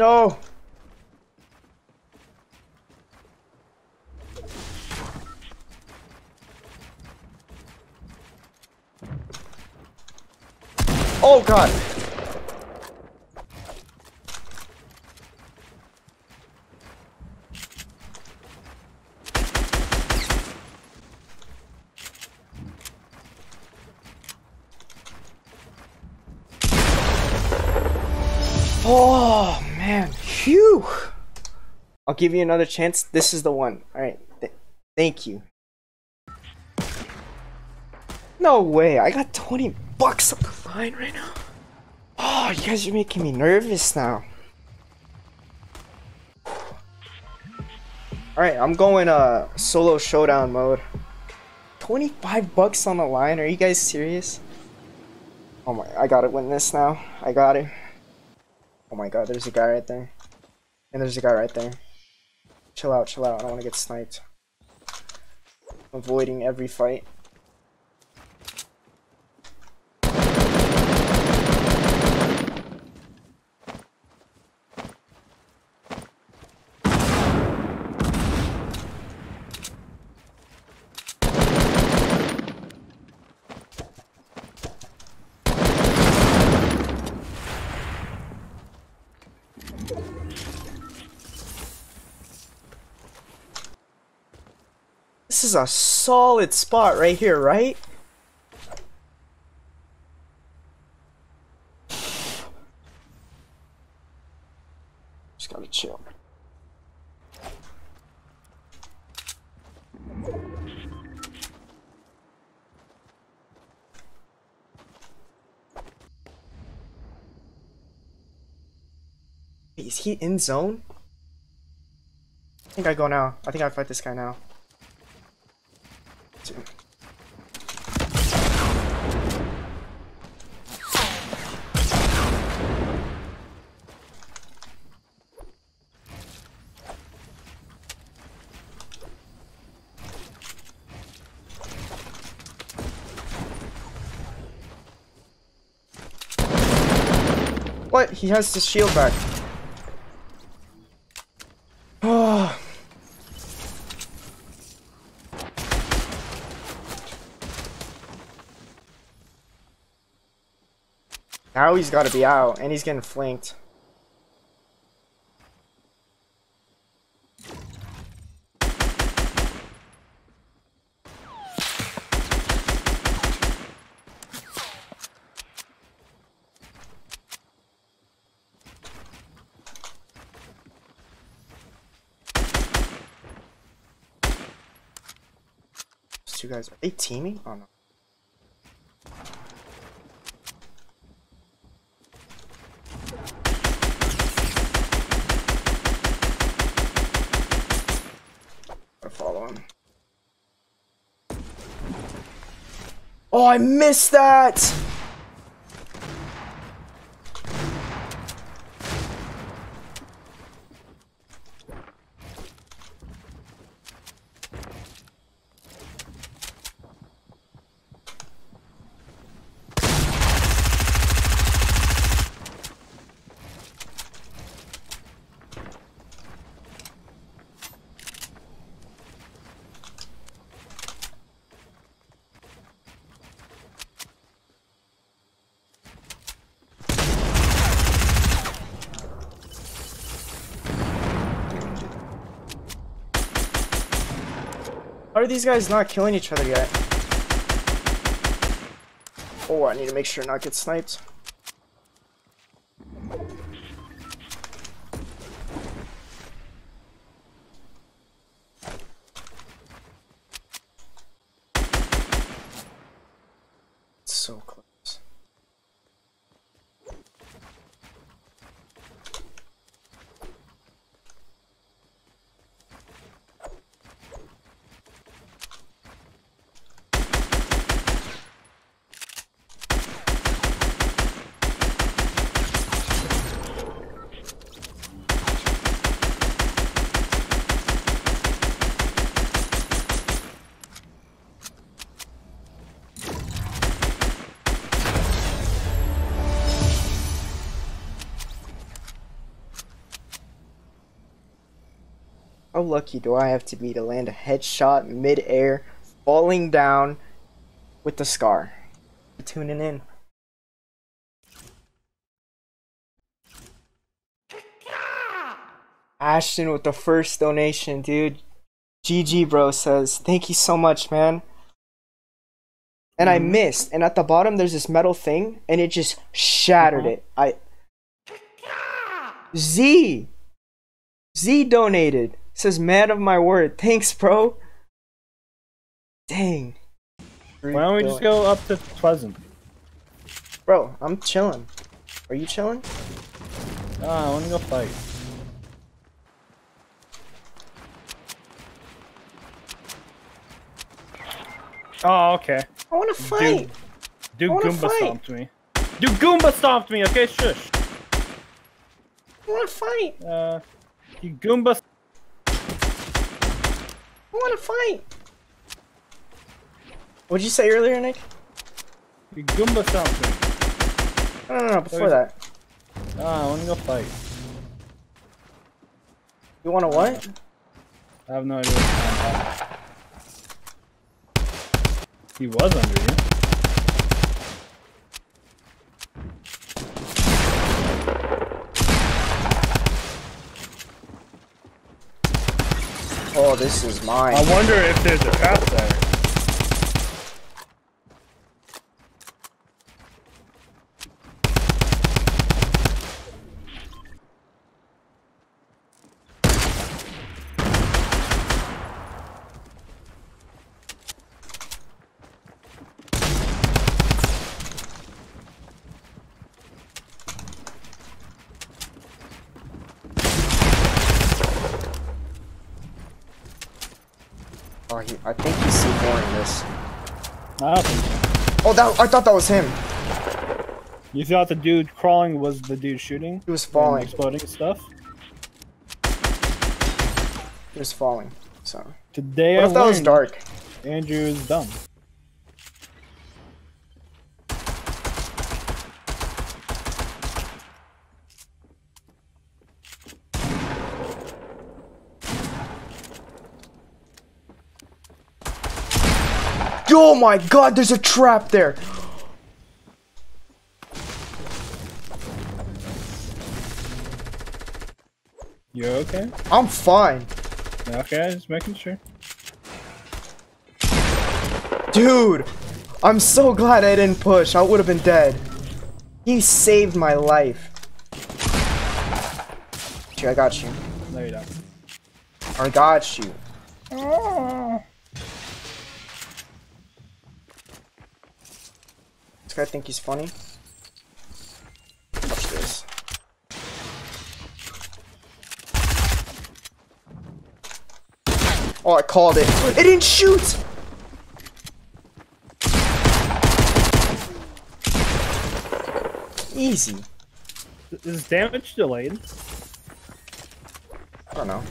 No! Oh god! Give you another chance. This is the one. Alright, Th thank you. No way, I got 20 bucks on the line right now. Oh, you guys are making me nervous now. Alright, I'm going uh solo showdown mode. 25 bucks on the line, are you guys serious? Oh my, I gotta win this now. I got it. Oh my god, there's a guy right there. And there's a guy right there. Chill out, chill out, I don't wanna get sniped. Avoiding every fight. This is a solid spot right here, right? Just gotta chill. Is he in zone? I think I go now. I think I fight this guy now. What? He has his shield back. Oh. Now he's got to be out, and he's getting flanked. Guys, are they teaming? Oh no. Him. Oh, I missed that! How are these guys not killing each other yet? Oh, I need to make sure not get sniped. It's so close. How lucky do I have to be to land a headshot mid-air, falling down with the scar? Tuning in. Ashton with the first donation, dude. GG bro says, thank you so much, man. And I Mhm. missed, and at the bottom there's this metal thing, and it just shattered Uh-huh. it. I Z Z donated. Says man of my word. Thanks, bro. Dang. Why don't we just go up to Pleasant? Bro, I'm chilling. Are you chilling? Ah, I wanna go fight. Oh, okay. I wanna fight. Dude wanna Goomba fight. stomped me. Dude Goomba stomped me, okay, shush. I wanna fight. Uh, you Goomba. I wanna fight. What'd you say earlier, Nick? You Goomba something. me. No, no, no, before that. Ah, I wanna go fight. You wanna what? I have no idea what's going on. He was under you. Oh, this is mine. I wonder if there's a trap there. I think he's C4ing this. I don't think so. Oh, that I thought that was him. You thought the dude crawling was the dude shooting? He was falling. Exploding stuff? He was falling. So. Today What I if that was dark? Andrew is dumb. Oh my god, there's a trap there. You okay? I'm fine. Okay, just making sure. Dude, I'm so glad I didn't push. I would have been dead. He saved my life. Dude, I got you. No, you don't. I got you. Ah. This guy think he's funny? Watch this. Oh, I called it. It didn't shoot! Easy. Is damage delayed? I don't know.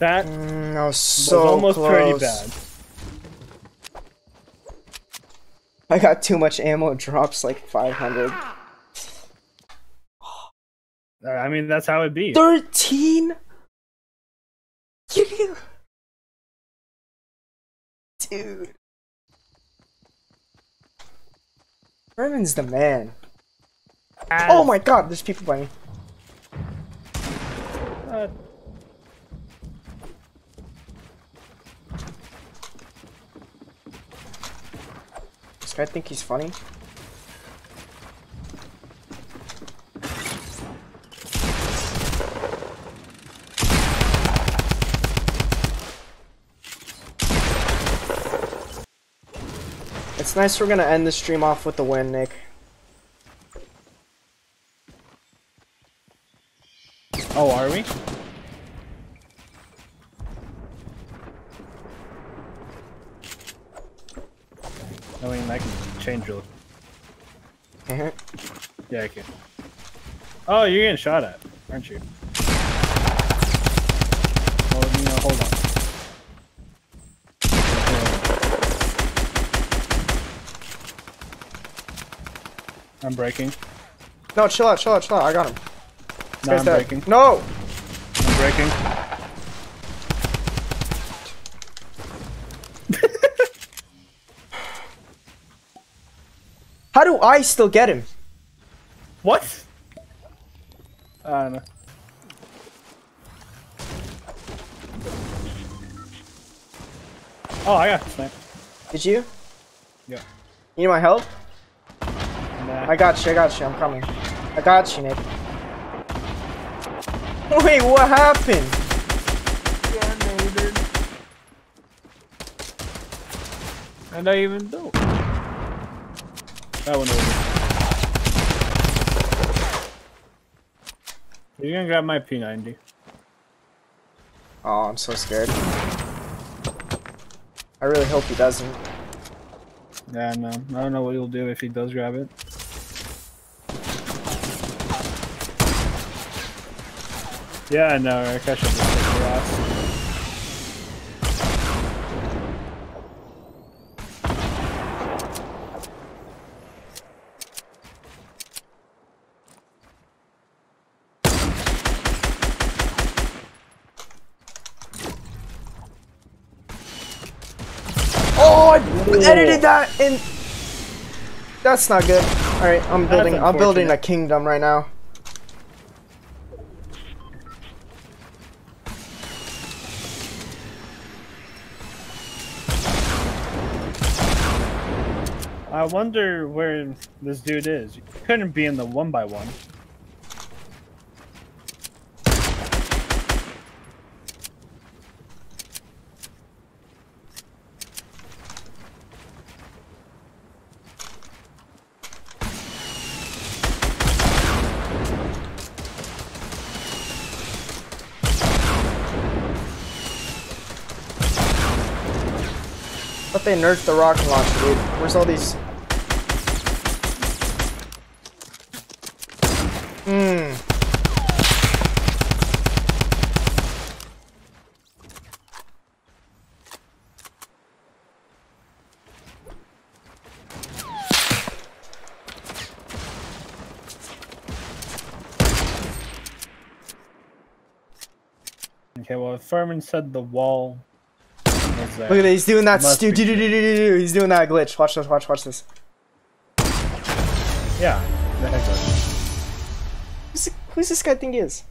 That Mm, that was was so almost close. pretty bad. I got too much ammo. It drops like 500. Uh, I mean, that's how it be. 13? Dude. Herman's the man. Oh my god, there's people by me. Uh, This guy think he's funny? It's nice we're gonna end the stream off with the win, Nick. oh, are we? I can change real. Mhm. Yeah, I can. Oh, you're getting shot at, aren't you? Oh, know, hold on. I'm breaking. No, chill out, chill out, chill out. I got him. No, I'm dead. breaking. No! I'm breaking. How I still get him? What? I don't know. Oh, I got sniped. Did you? Yeah. You need my help? Nah. I got you, I got you. I'm coming. I got you, Nick. Wait, what happened? And I even do. That went over. You're gonna grab my P90. Oh, I'm so scared. I really hope he doesn't. Yeah, no. I don't know what he'll do if he does grab it. Yeah, I know, Eric. I should just take the last. Oh, I edited that in. That's not good. All right, I'm building. I'm building a kingdom right now. I wonder where this dude is. He couldn't be in the one by one. But they nerfed the rocket launcher, dude. Where's all these? Hmm. Okay, well, Furman said the wall there. Look at it. He's doing that. Stu- do- do- do- do- do. He's doing that glitch. Watch this. Watch. Watch this. Yeah, the heck Who's, who's this guy think he is?